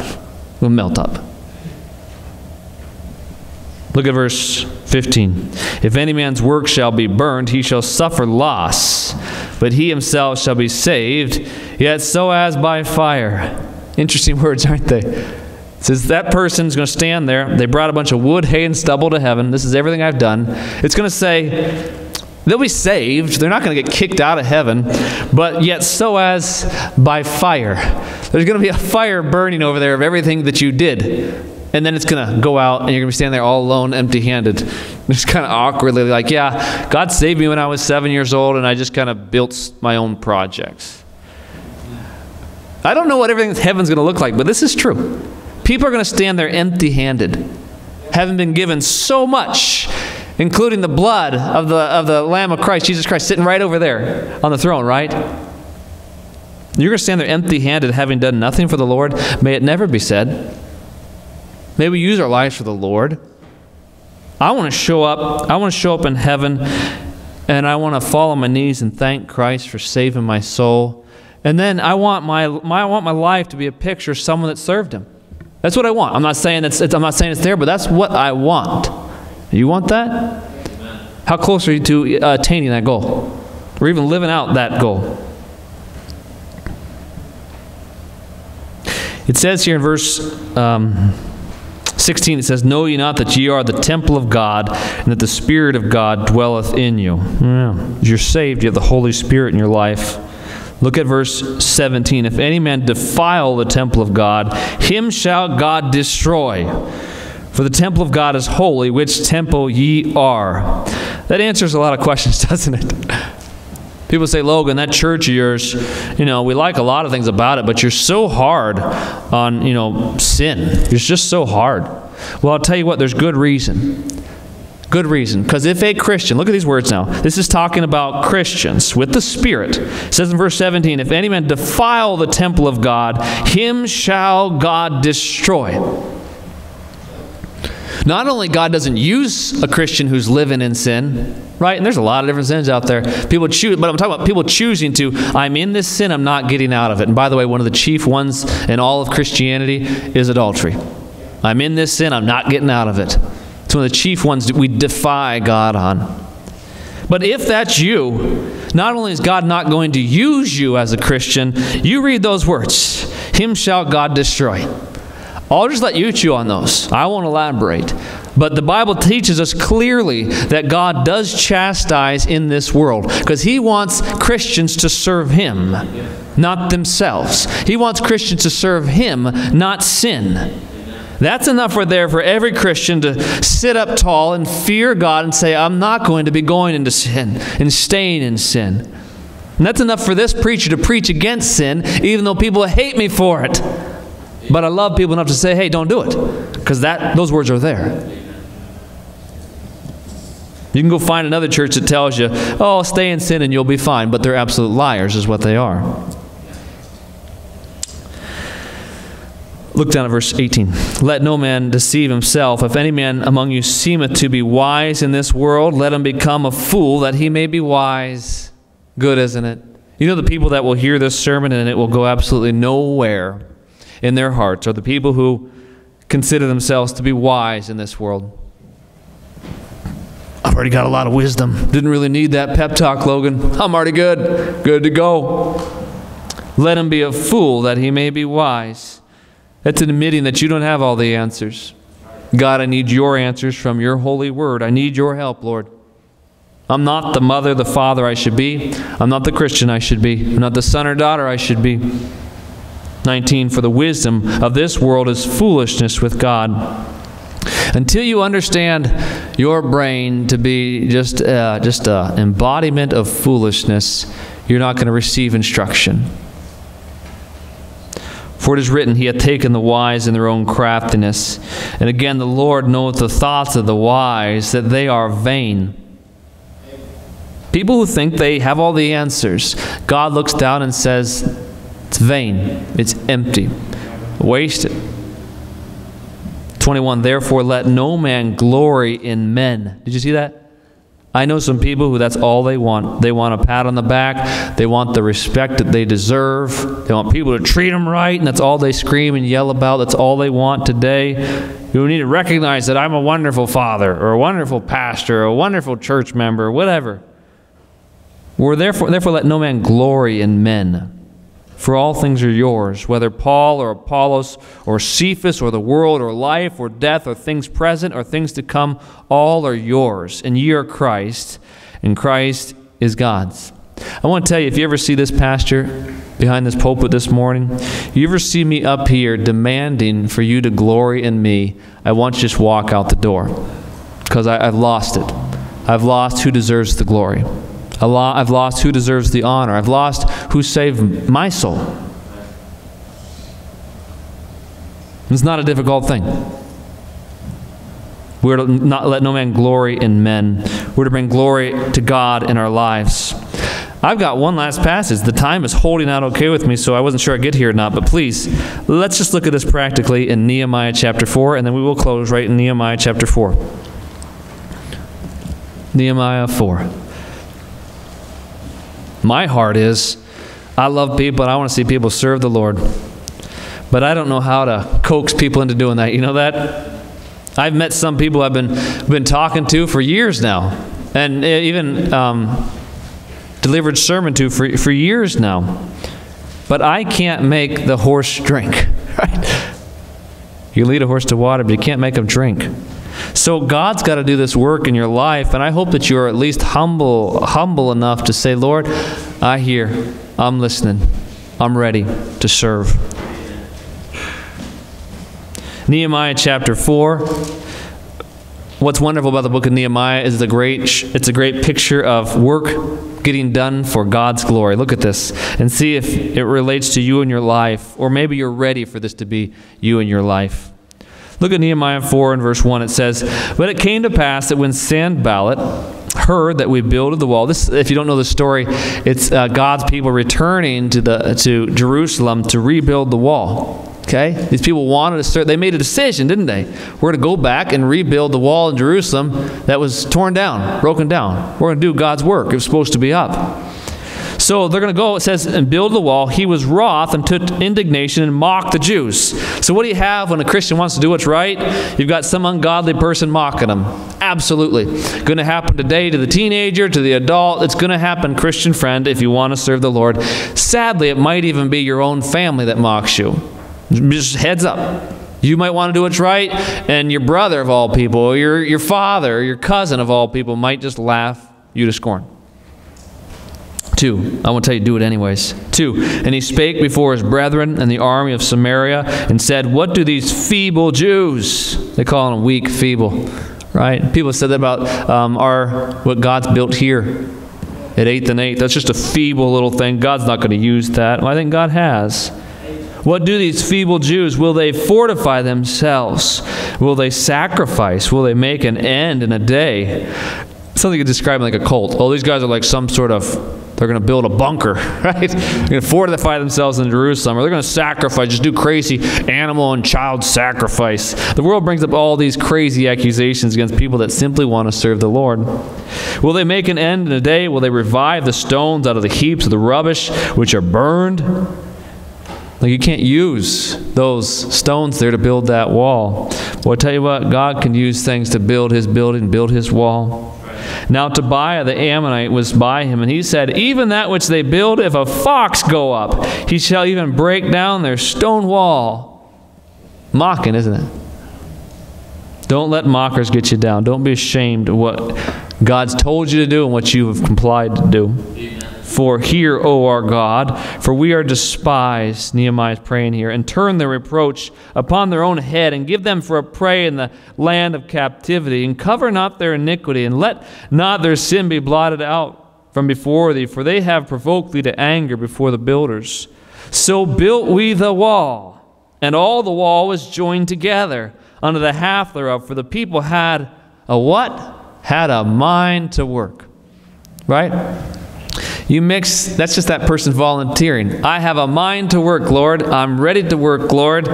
Will melt up. Look at verse 15. If any man's work shall be burned, he shall suffer loss, but he himself shall be saved, yet so as by fire. Interesting words, aren't they? Says that person's going to stand there. They brought a bunch of wood, hay, and stubble to heaven. This is everything I've done. It's going to say, They'll be saved. They're not going to get kicked out of heaven, but yet so as by fire. There's going to be a fire burning over there of everything that you did. And then it's going to go out, and you're going to be standing there all alone, empty handed. Just kind of awkwardly, like, yeah, God saved me when I was seven years old, and I just kind of built my own projects. I don't know what everything in heaven's going to look like, but this is true. People are going to stand there empty handed, having been given so much including the blood of the, of the Lamb of Christ, Jesus Christ, sitting right over there on the throne, right? You're going to stand there empty handed, having done nothing for the Lord. May it never be said. May we use our lives for the Lord. I want to show up. I want to show up in heaven, and I want to fall on my knees and thank Christ for saving my soul. And then I want my, my I want my life to be a picture of someone that served Him. That's what I want. I'm not saying it's, it's I'm not saying it's there, but that's what I want. You want that? How close are you to uh, attaining that goal? Or even living out that goal? It says here in verse um, 16, it says, Know ye not that ye are the temple of God, and that the Spirit of God dwelleth in you? Yeah. You're saved, you have the Holy Spirit in your life. Look at verse 17. If any man defile the temple of God, him shall God destroy. For the temple of God is holy, which temple ye are. That answers a lot of questions, doesn't it? People say, Logan, that church of yours, you know, we like a lot of things about it, but you're so hard on, you know, sin. You're just so hard. Well, I'll tell you what, there's good reason. Good reason. Because if a Christian, look at these words now. This is talking about Christians with the Spirit. It says in verse 17, if any man defile the temple of God, him shall God destroy. Not only God doesn't use a Christian who's living in sin, right? And there's a lot of different sins out there. People choose, but I'm talking about people choosing to, I'm in this sin, I'm not getting out of it. And by the way, one of the chief ones in all of Christianity is adultery. I'm in this sin, I'm not getting out of it. It's one of the chief ones that we defy God on. But if that's you, not only is God not going to use you as a Christian, you read those words Him shall God destroy. I'll just let you chew on those. I won't elaborate. But the Bible teaches us clearly that God does chastise in this world because He wants Christians to serve Him, not themselves. He wants Christians to serve Him, not sin. That's enough for there for every Christian to sit up tall and fear God and say, I'm not going to be going into sin and staying in sin. And that's enough for this preacher to preach against sin, even though people hate me for it. But I love people enough to say, hey, don't do it. Because that those words are there. You can go find another church that tells you, oh, stay in sin and you'll be fine. But they're absolute liars, is what they are. Look down at verse 18. Let no man deceive himself. If any man among you seemeth to be wise in this world, let him become a fool that he may be wise. Good, isn't it? You know the people that will hear this sermon and it will go absolutely nowhere in their hearts are the people who consider themselves to be wise in this world. I've already got a lot of wisdom. Didn't really need that pep talk, Logan. I'm already good. Good to go. Let him be a fool that he may be wise. That's admitting that you don't have all the answers. God, I need your answers from your holy word. I need your help, Lord. I'm not the mother, the father I should be. I'm not the Christian I should be. I'm not the son or daughter I should be. 19 For the wisdom of this world is foolishness with God. Until you understand your brain to be just uh, just an embodiment of foolishness, you're not going to receive instruction. For it is written, He hath taken the wise in their own craftiness. And again, the Lord knoweth the thoughts of the wise, that they are vain. People who think they have all the answers, God looks down and says, It's vain, it's empty, wasted. 21 Therefore, let no man glory in men. Did you see that? I know some people who that's all they want. They want a pat on the back. They want the respect that they deserve. They want people to treat them right, and that's all they scream and yell about. That's all they want today. You need to recognize that I'm a wonderful father, or a wonderful pastor, or a wonderful church member, whatever. We're therefore, therefore let no man glory in men. For all things are yours, whether Paul or Apollos or Cephas or the world or life or death or things present or things to come, all are yours, and ye are Christ, and Christ is God's. I want to tell you, if you ever see this pastor behind this pulpit this morning, you ever see me up here demanding for you to glory in me, I want you to just walk out the door because I've lost it. I've lost who deserves the glory. I've lost who deserves the honor. I've lost who saved my soul. It's not a difficult thing. We're to not let no man glory in men. We're to bring glory to God in our lives. I've got one last passage. The time is holding out okay with me, so I wasn't sure I'd get here or not. But please, let's just look at this practically in Nehemiah chapter 4, and then we will close right in Nehemiah chapter 4. Nehemiah 4. My heart is I love people and I want to see people serve the Lord. But I don't know how to coax people into doing that. You know that? I've met some people I've been, been talking to for years now, and even um, delivered sermon to for, for years now. But I can't make the horse drink. Right? You lead a horse to water, but you can't make him drink. So God's got to do this work in your life, and I hope that you're at least humble, humble enough to say, Lord, I hear, I'm listening, I'm ready to serve. Nehemiah chapter 4. What's wonderful about the book of Nehemiah is the great it's a great picture of work getting done for God's glory. Look at this and see if it relates to you in your life or maybe you're ready for this to be you in your life. Look at Nehemiah 4 and verse 1. It says, But it came to pass that when Sanballat heard that we builded the wall. This, if you don't know the story, it's uh, God's people returning to the to Jerusalem to rebuild the wall. Okay, these people wanted to start. They made a decision, didn't they? We're going to go back and rebuild the wall in Jerusalem that was torn down, broken down. We're going to do God's work. It was supposed to be up. So they're going to go, it says, and build the wall. He was wroth and took indignation and mocked the Jews. So what do you have when a Christian wants to do what's right? You've got some ungodly person mocking them. Absolutely. Going to happen today to the teenager, to the adult. It's going to happen, Christian friend, if you want to serve the Lord. Sadly, it might even be your own family that mocks you. Just heads up. You might want to do what's right, and your brother of all people, your, your father, your cousin of all people might just laugh you to scorn. Two, I won't tell you do it anyways. Two, and he spake before his brethren and the army of Samaria and said, What do these feeble Jews? They call them weak, feeble, right? People said that about um, our what God's built here at eighth and eighth. That's just a feeble little thing. God's not going to use that. Well, I think God has. What do these feeble Jews? Will they fortify themselves? Will they sacrifice? Will they make an end in a day? Something you could describe like a cult. Oh, these guys are like some sort of They're going to build a bunker, right? They're going to fortify themselves in Jerusalem, or they're going to sacrifice, just do crazy animal and child sacrifice. The world brings up all these crazy accusations against people that simply want to serve the Lord. Will they make an end in a day? Will they revive the stones out of the heaps of the rubbish which are burned? Like you can't use those stones there to build that wall. Well, I tell you what, God can use things to build his building, build his wall. Now Tobiah the Ammonite was by him, and he said, Even that which they build, if a fox go up, he shall even break down their stone wall. Mocking, isn't it? Don't let mockers get you down. Don't be ashamed of what God's told you to do and what you have complied to do. For hear, O our God, for we are despised, Nehemiah is praying here, and turn their reproach upon their own head, and give them for a prey in the land of captivity, and cover not their iniquity, and let not their sin be blotted out from before thee, for they have provoked thee to anger before the builders. So built we the wall, and all the wall was joined together under the half thereof, for the people had a what? Had a mind to work. Right? You mix, that's just that person volunteering. I have a mind to work, Lord. I'm ready to work, Lord.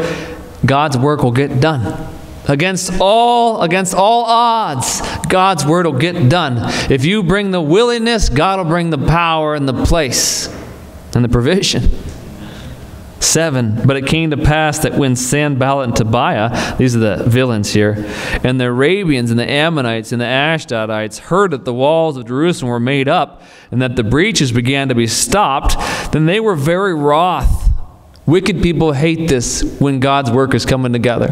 God's work will get done. Against all against all odds, God's word will get done. If you bring the willingness, God will bring the power and the place and the provision. 7. But it came to pass that when Sanballat and Tobiah, these are the villains here, and the Arabians and the Ammonites and the Ashdodites heard that the walls of Jerusalem were made up and that the breaches began to be stopped, then they were very wroth. Wicked people hate this when God's work is coming together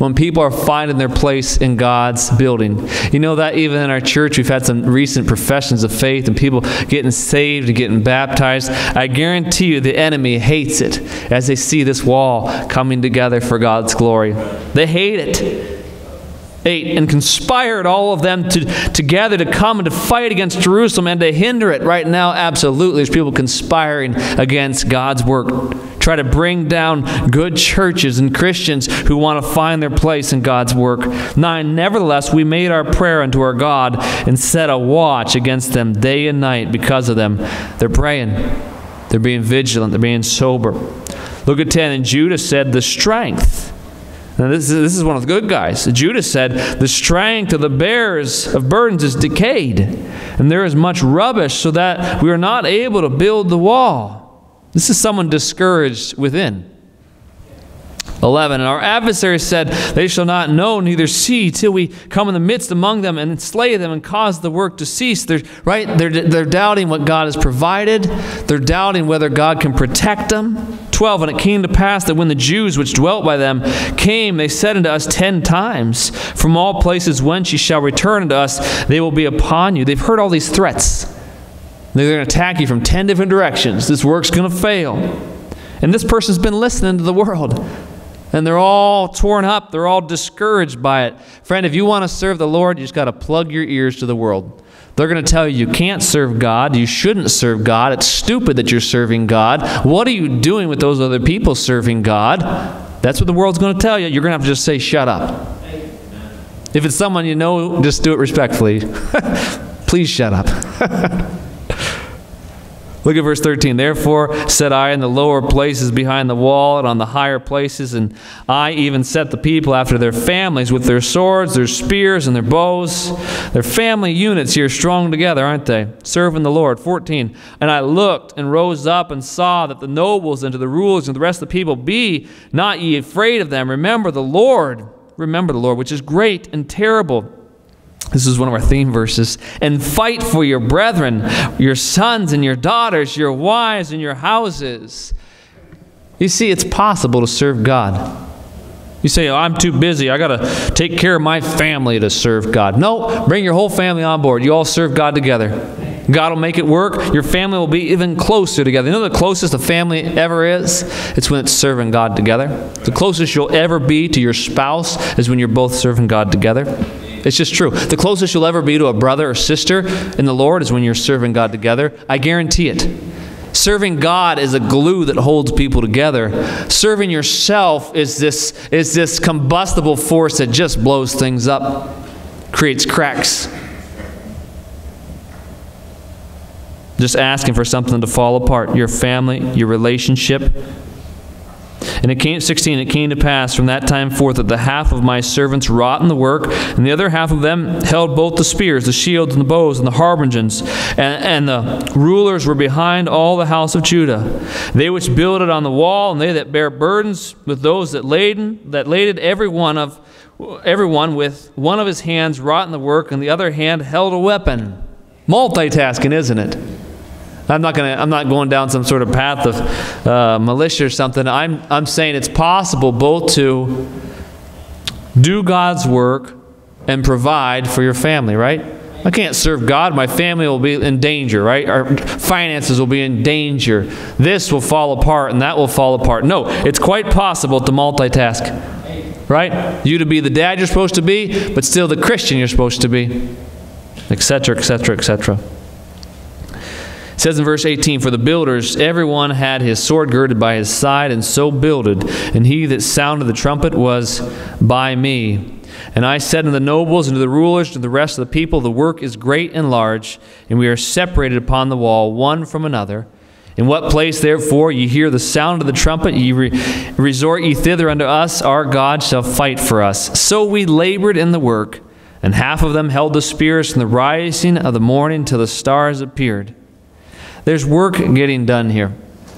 when people are finding their place in God's building. You know that even in our church, we've had some recent professions of faith and people getting saved and getting baptized. I guarantee you the enemy hates it as they see this wall coming together for God's glory. They hate it. 8 and conspired all of them to, together to come and to fight against Jerusalem and to hinder it. Right now, absolutely, there's people conspiring against God's work try to bring down good churches and Christians who want to find their place in God's work. Nine, nevertheless, we made our prayer unto our God and set a watch against them day and night because of them. They're praying, they're being vigilant, they're being sober. Look at 10. And Judah said, The strength. Now, this is, this is one of the good guys. Judah said, The strength of the bearers of burdens is decayed, and there is much rubbish, so that we are not able to build the wall. This is someone discouraged within. 11. And our adversary said, They shall not know neither see till we come in the midst among them and slay them and cause the work to cease. They're, right? They're, they're doubting what God has provided. They're doubting whether God can protect them. 12. And it came to pass that when the Jews which dwelt by them came, they said unto us ten times, From all places whence ye shall return unto us, they will be upon you. They've heard all these threats. They're going to attack you from 10 different directions. This work's going to fail. And this person's been listening to the world. And they're all torn up. They're all discouraged by it. Friend, if you want to serve the Lord, you just got to plug your ears to the world. They're going to tell you you can't serve God. You shouldn't serve God. It's stupid that you're serving God. What are you doing with those other people serving God? That's what the world's going to tell you. You're going to have to just say, shut up. If it's someone you know, just do it respectfully. Please shut up. Look at verse 13. Therefore said I in the lower places behind the wall and on the higher places, and I even set the people after their families with their swords, their spears, and their bows. Their family units here strong together, aren't they? Serving the Lord. 14. And I looked and rose up and saw that the nobles and to the rulers and the rest of the people, be not ye afraid of them. Remember the Lord. Remember the Lord, which is great and terrible this is one of our theme verses. And fight for your brethren, your sons and your daughters, your wives and your houses. You see, it's possible to serve God. You say, oh, I'm too busy. I got to take care of my family to serve God. No, bring your whole family on board. You all serve God together. God will make it work. Your family will be even closer together. You know the closest a family ever is? It's when it's serving God together. The closest you'll ever be to your spouse is when you're both serving God together. It's just true. The closest you'll ever be to a brother or sister in the Lord is when you're serving God together. I guarantee it. Serving God is a glue that holds people together. Serving yourself is this, is this combustible force that just blows things up, creates cracks. just asking for something to fall apart your family, your relationship. And it came, 16, it came to pass from that time forth that the half of my servants wrought in the work, and the other half of them held both the spears, the shields, and the bows, and the habergeons. And, and the rulers were behind all the house of Judah. They which builded on the wall, and they that bear burdens with those that laden, that laded every one of everyone with one of his hands wrought in the work, and the other hand held a weapon. Multitasking, isn't it? I'm not going to. I'm not going down some sort of path of uh, militia or something. I'm. I'm saying it's possible both to do God's work and provide for your family. Right? I can't serve God. My family will be in danger. Right? Our finances will be in danger. This will fall apart and that will fall apart. No, it's quite possible to multitask. Right? You to be the dad you're supposed to be, but still the Christian you're supposed to be, etc., etc., etc. It says in verse 18, For the builders, everyone had his sword girded by his side, and so builded. And he that sounded the trumpet was by me. And I said unto the nobles and to the rulers and to the rest of the people, The work is great and large, and we are separated upon the wall one from another. In what place, therefore, ye hear the sound of the trumpet, ye re- resort ye thither unto us, our God shall fight for us. So we labored in the work, and half of them held the spears from the rising of the morning till the stars appeared. There's work getting done here.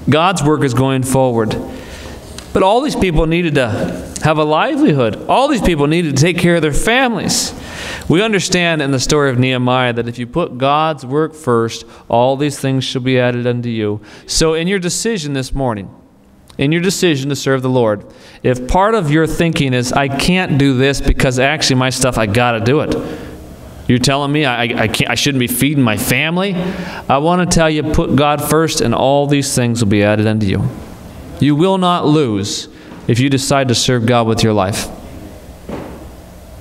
God's work is going forward. But all these people needed to have a livelihood. All these people needed to take care of their families. We understand in the story of Nehemiah that if you put God's work first, all these things shall be added unto you. So, in your decision this morning, in your decision to serve the Lord, if part of your thinking is, I can't do this because actually my stuff, I got to do it you're telling me I, I, can't, I shouldn't be feeding my family? I want to tell you, put God first, and all these things will be added unto you. You will not lose if you decide to serve God with your life.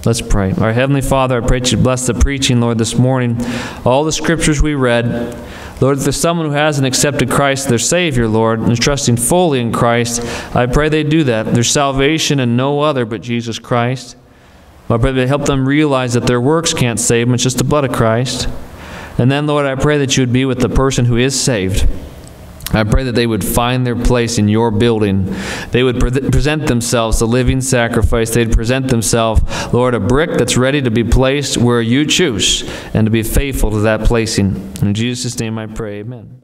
Let's pray. Our Heavenly Father, I pray you bless the preaching, Lord, this morning. All the scriptures we read. Lord, if there's someone who hasn't accepted Christ, their Savior, Lord, and is trusting fully in Christ, I pray they do that. There's salvation in no other but Jesus Christ. I pray that help them realize that their works can't save them, it's just the blood of Christ. And then, Lord, I pray that you would be with the person who is saved. I pray that they would find their place in your building. They would pre present themselves a living sacrifice. They'd present themselves, Lord, a brick that's ready to be placed where you choose and to be faithful to that placing. In Jesus' name I pray, amen.